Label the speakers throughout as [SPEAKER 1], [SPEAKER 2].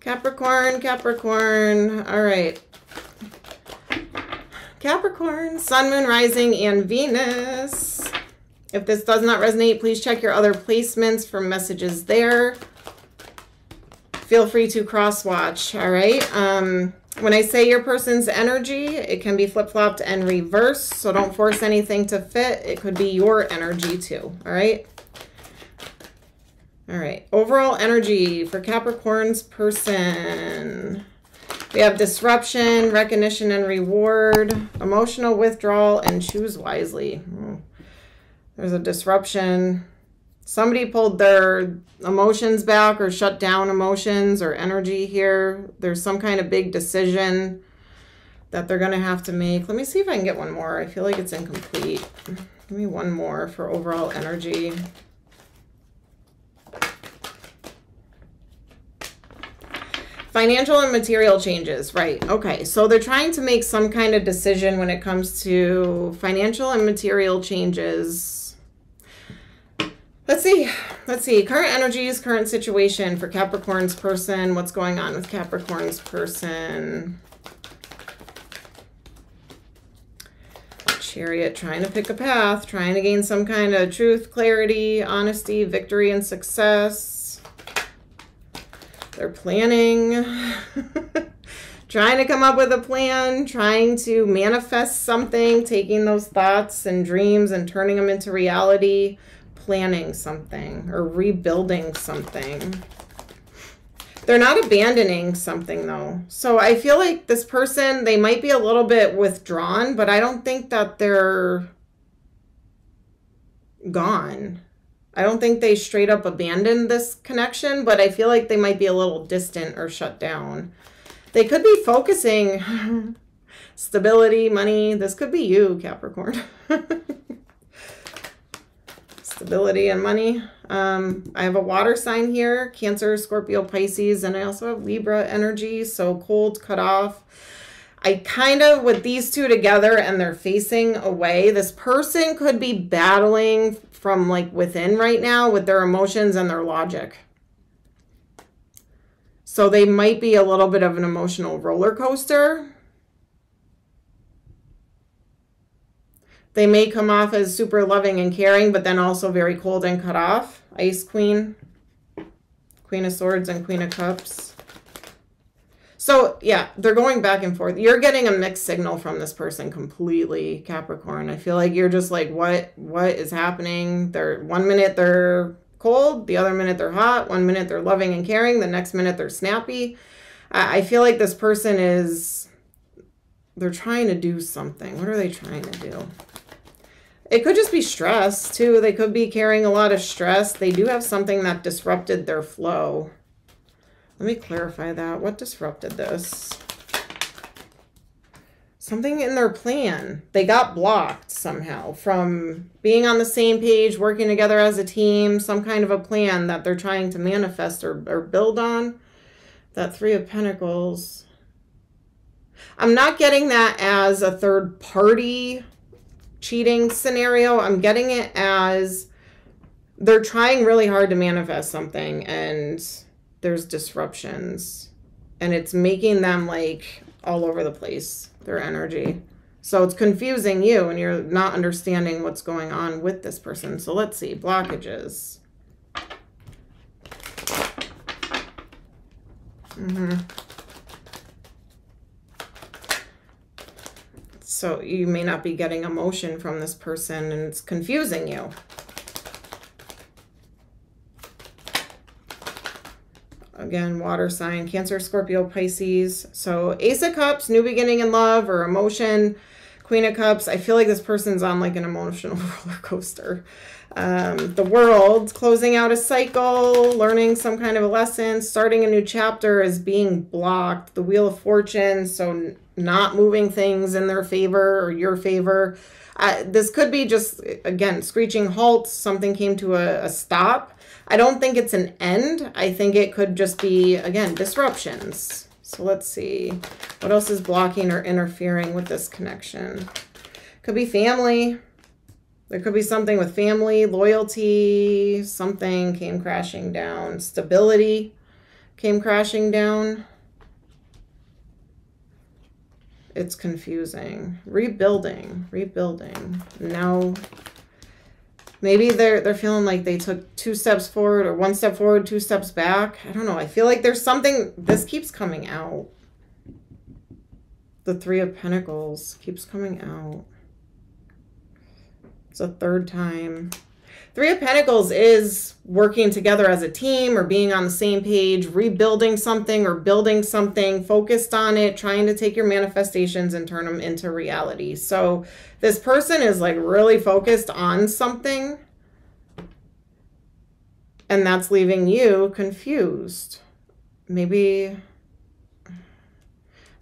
[SPEAKER 1] Capricorn, Capricorn. All right. Capricorn, Sun, Moon, Rising, and Venus. If this does not resonate, please check your other placements for messages there. Feel free to cross watch, all right? Um, when I say your person's energy, it can be flip-flopped and reversed, so don't force anything to fit. It could be your energy too, all right? All right, overall energy for Capricorn's person. We have disruption, recognition and reward, emotional withdrawal, and choose wisely. Hmm. There's a disruption. Somebody pulled their emotions back or shut down emotions or energy here. There's some kind of big decision that they're going to have to make. Let me see if I can get one more. I feel like it's incomplete. Give me one more for overall energy. Financial and material changes, right. Okay, so they're trying to make some kind of decision when it comes to financial and material changes. Let's see. Let's see. Current energies, current situation for Capricorn's person. What's going on with Capricorn's person? Chariot trying to pick a path, trying to gain some kind of truth, clarity, honesty, victory, and success. They're planning, trying to come up with a plan, trying to manifest something, taking those thoughts and dreams and turning them into reality, planning something or rebuilding something. They're not abandoning something though. So I feel like this person, they might be a little bit withdrawn, but I don't think that they're gone. I don't think they straight up abandoned this connection, but I feel like they might be a little distant or shut down. They could be focusing stability, money. This could be you, Capricorn. stability and money. Um, I have a water sign here, Cancer, Scorpio, Pisces, and I also have Libra energy, so cold, cut off. I kind of, with these two together and they're facing away, this person could be battling from like within right now with their emotions and their logic. So they might be a little bit of an emotional roller coaster. They may come off as super loving and caring, but then also very cold and cut off. Ice Queen, Queen of Swords, and Queen of Cups. So yeah, they're going back and forth. You're getting a mixed signal from this person completely, Capricorn. I feel like you're just like, what what is happening? They're one minute they're cold, the other minute they're hot, one minute they're loving and caring, the next minute they're snappy. I, I feel like this person is they're trying to do something. What are they trying to do? It could just be stress too. They could be carrying a lot of stress. They do have something that disrupted their flow. Let me clarify that. What disrupted this? Something in their plan. They got blocked somehow from being on the same page, working together as a team, some kind of a plan that they're trying to manifest or, or build on. That Three of Pentacles. I'm not getting that as a third party cheating scenario. I'm getting it as they're trying really hard to manifest something and there's disruptions and it's making them like all over the place, their energy. So it's confusing you and you're not understanding what's going on with this person. So let's see, blockages. Mm-hmm. So you may not be getting emotion from this person and it's confusing you. Again, water sign, Cancer, Scorpio, Pisces. So Ace of Cups, new beginning in love or emotion. Queen of Cups, I feel like this person's on like an emotional roller coaster. Um, the world, closing out a cycle, learning some kind of a lesson, starting a new chapter is being blocked. The Wheel of Fortune, so not moving things in their favor or your favor. Uh, this could be just, again, screeching halt. Something came to a, a stop. I don't think it's an end. I think it could just be, again, disruptions. So let's see. What else is blocking or interfering with this connection? Could be family. There could be something with family, loyalty, something came crashing down. Stability came crashing down. It's confusing. Rebuilding, rebuilding. Now maybe they're they're feeling like they took two steps forward or one step forward, two steps back. I don't know. I feel like there's something this keeps coming out. The 3 of pentacles keeps coming out. It's a third time. Three of Pentacles is working together as a team or being on the same page, rebuilding something or building something, focused on it, trying to take your manifestations and turn them into reality. So this person is like really focused on something and that's leaving you confused. Maybe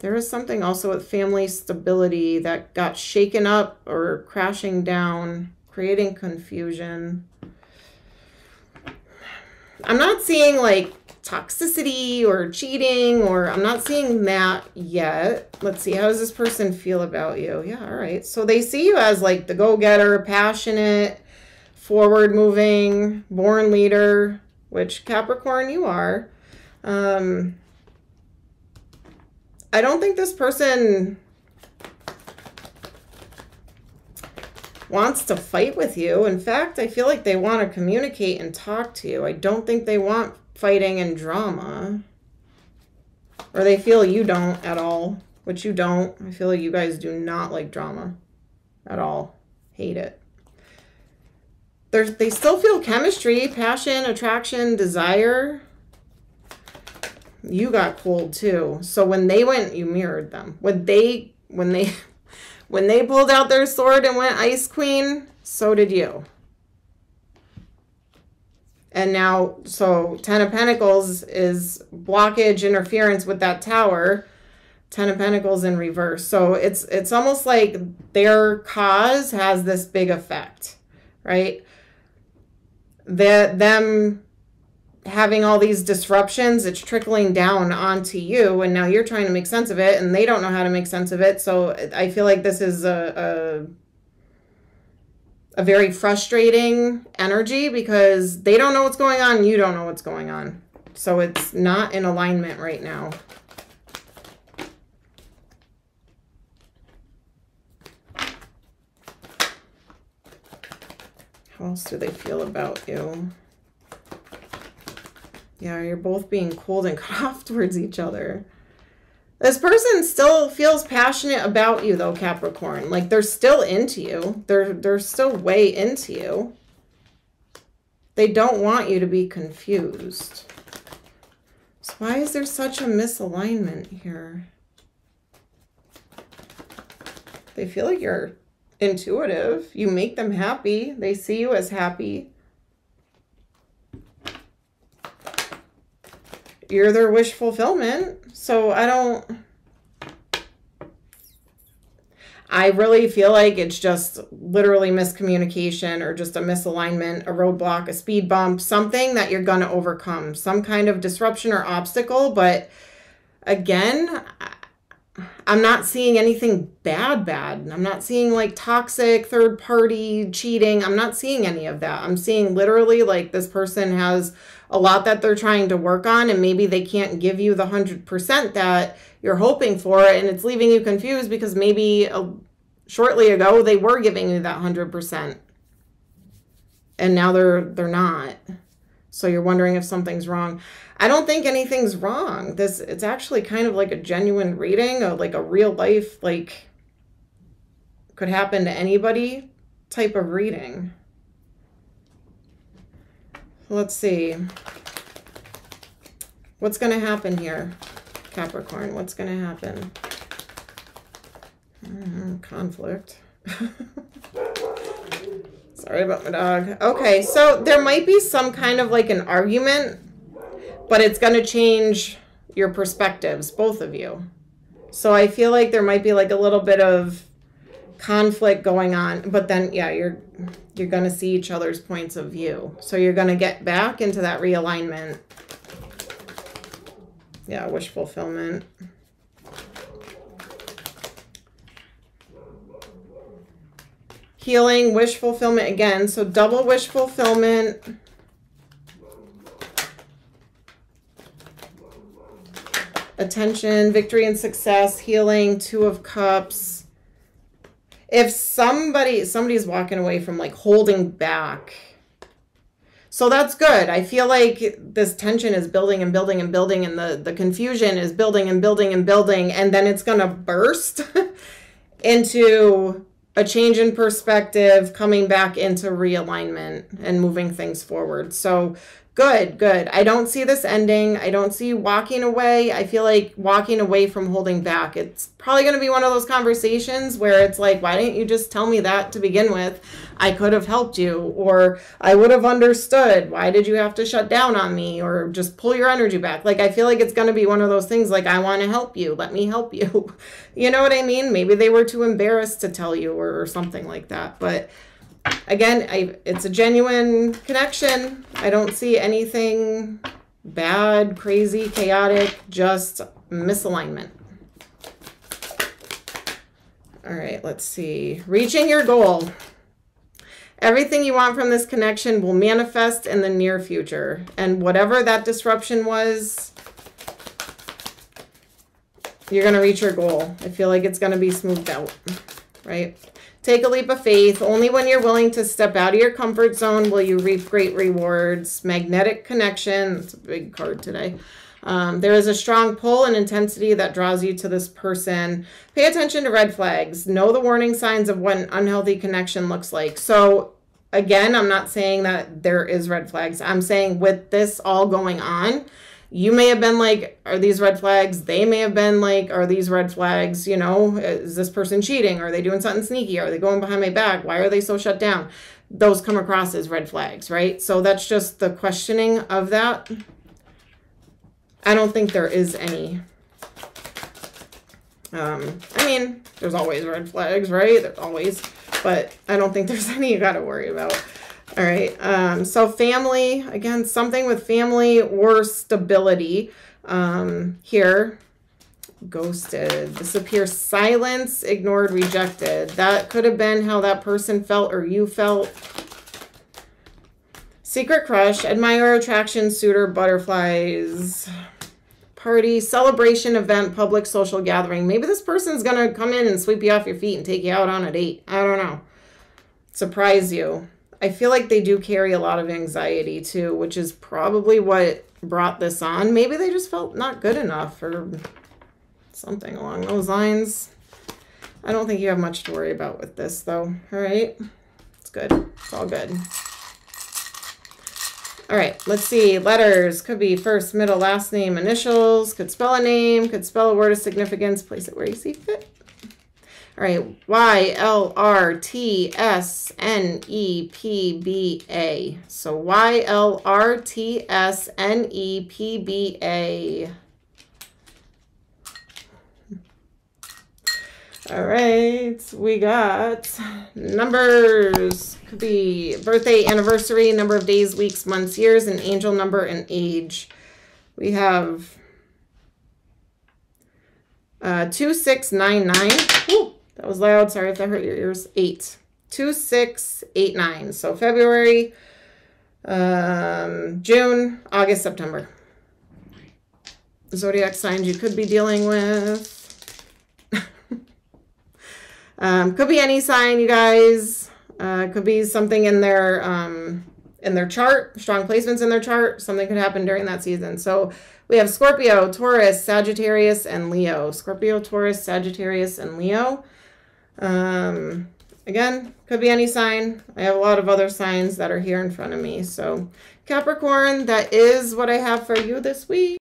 [SPEAKER 1] there is something also with family stability that got shaken up or crashing down creating confusion. I'm not seeing like toxicity or cheating or I'm not seeing that yet. Let's see. How does this person feel about you? Yeah. All right. So they see you as like the go-getter, passionate, forward moving, born leader, which Capricorn you are. Um, I don't think this person wants to fight with you. In fact, I feel like they want to communicate and talk to you. I don't think they want fighting and drama. Or they feel you don't at all, which you don't. I feel like you guys do not like drama at all. Hate it. They're, they still feel chemistry, passion, attraction, desire. You got cold too. So when they went, you mirrored them. When they, when they, when they pulled out their sword and went Ice Queen, so did you. And now, so Ten of Pentacles is blockage, interference with that tower. Ten of Pentacles in reverse. So it's it's almost like their cause has this big effect, right? That them having all these disruptions, it's trickling down onto you, and now you're trying to make sense of it, and they don't know how to make sense of it. So I feel like this is a, a, a very frustrating energy because they don't know what's going on, you don't know what's going on. So it's not in alignment right now. How else do they feel about you? Yeah, you're both being cold and cut off towards each other. This person still feels passionate about you though, Capricorn. Like they're still into you. They're they're still way into you. They don't want you to be confused. So why is there such a misalignment here? They feel like you're intuitive. You make them happy. They see you as happy. You're their wish fulfillment. So I don't, I really feel like it's just literally miscommunication or just a misalignment, a roadblock, a speed bump, something that you're going to overcome, some kind of disruption or obstacle. But again, I'm not seeing anything bad, bad. I'm not seeing like toxic, third party cheating. I'm not seeing any of that. I'm seeing literally like this person has a lot that they're trying to work on and maybe they can't give you the 100% that you're hoping for and it's leaving you confused because maybe a, shortly ago they were giving you that 100% and now they're they're not. So you're wondering if something's wrong. I don't think anything's wrong. This it's actually kind of like a genuine reading or like a real life like could happen to anybody type of reading Let's see. What's going to happen here, Capricorn? What's going to happen? Mm, conflict. Sorry about my dog. Okay, so there might be some kind of like an argument, but it's going to change your perspectives, both of you. So I feel like there might be like a little bit of conflict going on, but then yeah, you're you're going to see each other's points of view. So you're going to get back into that realignment. Yeah, wish fulfillment. Healing, wish fulfillment again. So double wish fulfillment. attention, victory and success, healing, two of cups. If somebody somebody's walking away from like holding back. So that's good. I feel like this tension is building and building and building and the the confusion is building and building and building and then it's going to burst into a change in perspective, coming back into realignment and moving things forward. So Good, good. I don't see this ending. I don't see walking away. I feel like walking away from holding back. It's probably going to be one of those conversations where it's like, why didn't you just tell me that to begin with? I could have helped you, or I would have understood. Why did you have to shut down on me, or just pull your energy back? Like, I feel like it's going to be one of those things like, I want to help you. Let me help you. you know what I mean? Maybe they were too embarrassed to tell you, or, or something like that. But again, I, it's a genuine connection. I don't see anything bad, crazy, chaotic, just misalignment. All right, let's see. Reaching your goal. Everything you want from this connection will manifest in the near future. And whatever that disruption was, you're going to reach your goal. I feel like it's going to be smoothed out, right? Take a leap of faith. Only when you're willing to step out of your comfort zone will you reap great rewards. Magnetic connection. That's a big card today. Um, there is a strong pull and intensity that draws you to this person. Pay attention to red flags. Know the warning signs of what an unhealthy connection looks like. So, again, I'm not saying that there is red flags. I'm saying with this all going on, you may have been like, are these red flags? They may have been like, are these red flags? You know, is this person cheating? Are they doing something sneaky? Are they going behind my back? Why are they so shut down? Those come across as red flags, right? So that's just the questioning of that. I don't think there is any. Um, I mean, there's always red flags, right? There's always, but I don't think there's any you got to worry about. All right. Um, so family, again, something with family or stability um, here. Ghosted, disappear, silence, ignored, rejected. That could have been how that person felt or you felt. Secret crush, admire, attraction, suitor, butterflies, party, celebration, event, public social gathering. Maybe this person's going to come in and sweep you off your feet and take you out on a date. I don't know. Surprise you. I feel like they do carry a lot of anxiety too, which is probably what brought this on. Maybe they just felt not good enough or something along those lines. I don't think you have much to worry about with this though. All right. It's good. It's all good. All right, let's see. Letters could be first, middle, last name, initials, could spell a name, could spell a word of significance, place it where you see fit. All right, Y L R T S N E P B A. So Y L R T S N E P B A. All right, we got numbers. Could be birthday, anniversary, number of days, weeks, months, years, and angel number and age. We have uh, 2699. That was loud. Sorry if that hurt your ears. Eight. Two, six, eight, nine. So February, um, June, August, September. Zodiac signs you could be dealing with. um, could be any sign, you guys. Uh, could be something in their um, in their chart, strong placements in their chart. Something could happen during that season. So we have Scorpio, Taurus, Sagittarius, and Leo. Scorpio, Taurus, Sagittarius, and Leo. Um, again, could be any sign. I have a lot of other signs that are here in front of me. So Capricorn, that is what I have for you this week.